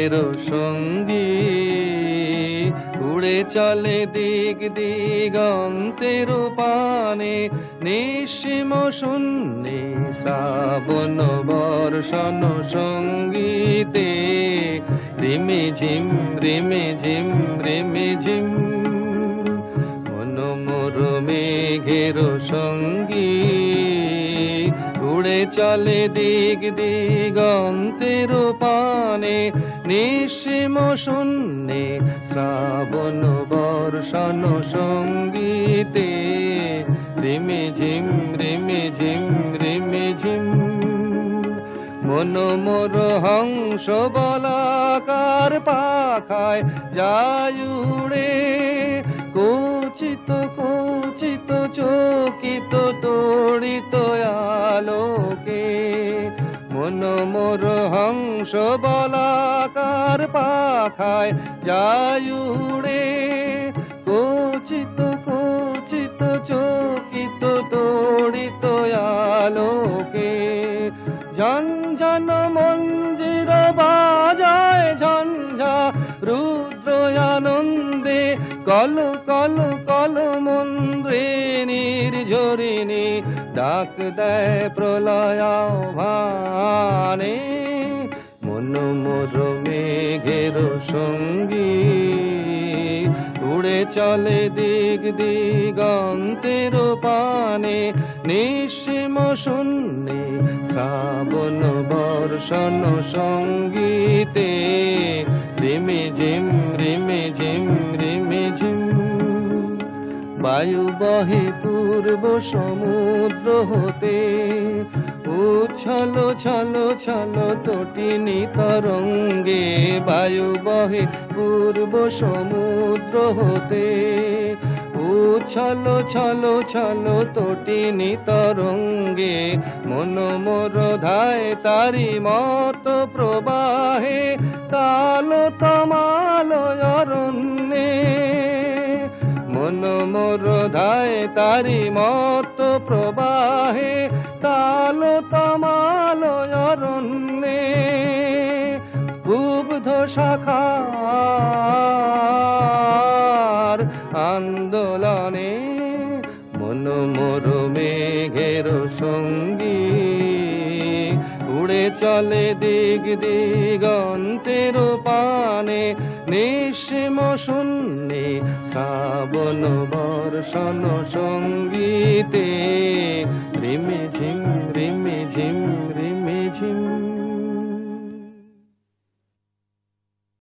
মেঘের সঙ্গী। উড়ে চলে দিক দিগন্তের পানে নিঃসীম শূন্যে শ্রাবণ বর্ষণ সঙ্গীতে। রিমি ঝিম রিমি ঝিম রিমি ঝিম মনোমর মেঘের সঙ্গী। উড়ে চলে দিক দিগন্তের পানে, নিঃসীম শূন্যে শ্রাবণ বর্ষণ সঙ্গীতে। রিমি ঝিম রিমি ঝিম রিমি ঝিম। মনোমর হংস বলাকার পাখায় যায়ুড়ে কোচিত কোচিত চকিত, তড়িত আলোকে। মনোমর হংস বলাকার পাখায় যায়ুড়ে কোচিত কোচিত চকিত, তড়িত আলোকে। ঝঞ্ঝন মঞ্জির বাজায় ঝঞ্ঝা রুদ্র আনন্দে কল কল কল মন্দ্রে নির্ঝরিণী ডাক দেয় প্রলয় ভানে মন মোর মেঘের সঙ্গী উড়ে চলে দিক দিগন্তের পানে। নিঃসীম শূন্যে শ্রাবণ বর্ষণ সঙ্গীতে বায়ু পূর্ব সমুদ্র হতে। উছল ছল ছল তটিনী তরঙ্গে বায়ু পূর্ব সমুদ্র হতে। উছল ছল ছল তটিনী তরঙ্গে মন মোর ধায় তারি মত প্রবাহে। তাল তমাল মন মোর ধায় তারি মত প্রবাহে তাল তমাল অরণ্যে। বুব্ধ আন্দোলনে মন মোর মেঘের সঙ্গী চলে দিগ দিগন্তের পানে নিঃসীম শূন্যে শ্রাবণ বর্ষণ সঙ্গীতে রিমি ঝিম রিম